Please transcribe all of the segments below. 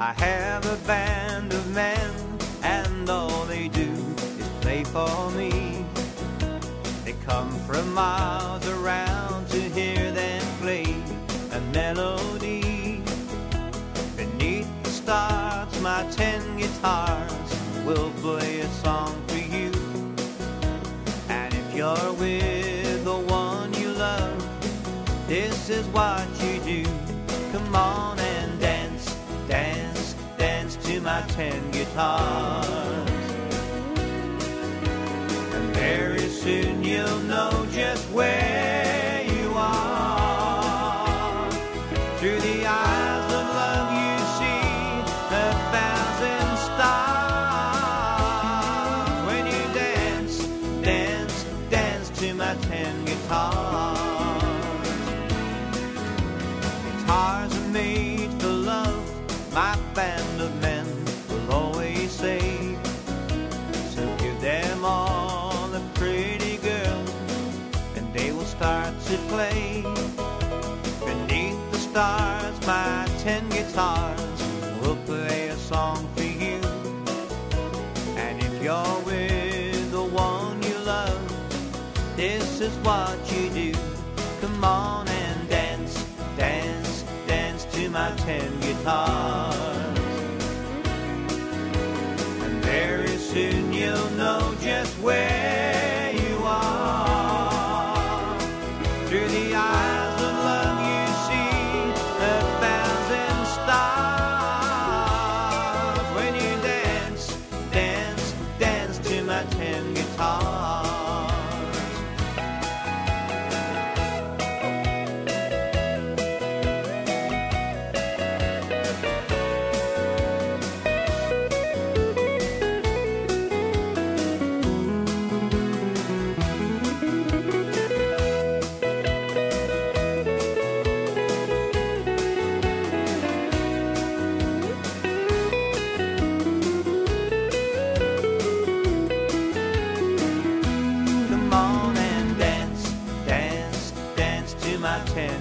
I have a band of men, and all they do is play for me. They come from miles around to hear them play a melody. Beneath the stars, my ten guitars will play a song for you. And if you're with the one you love, this is what you do. Come on to my ten guitars. And very soon you'll know just where you are. Through the eyes of love you see a thousand stars. When you dance, dance, dance to my ten guitars. Guitars are made for love, my band of men start to play. Beneath the stars, my ten guitars will play a song for you. And if you're with the one you love, this is what you do. Come on and dance, dance, dance to my ten guitars. And very soon you'll know just where ten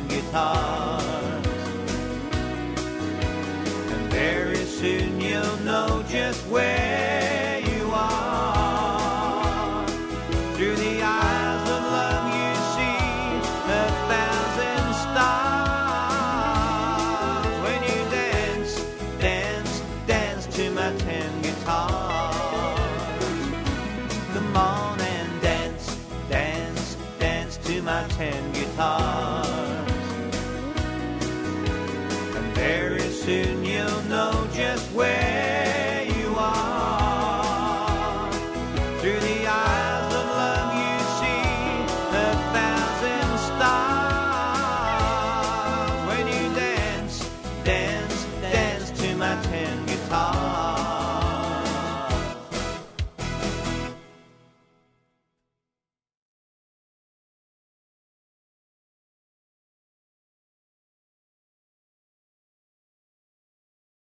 guitars. And very soon you'll know just where you are. Through the eyes of love you see a thousand stars. When you dance, dance, dance to my ten guitars. Come on and dance, dance, dance to my ten guitars. Very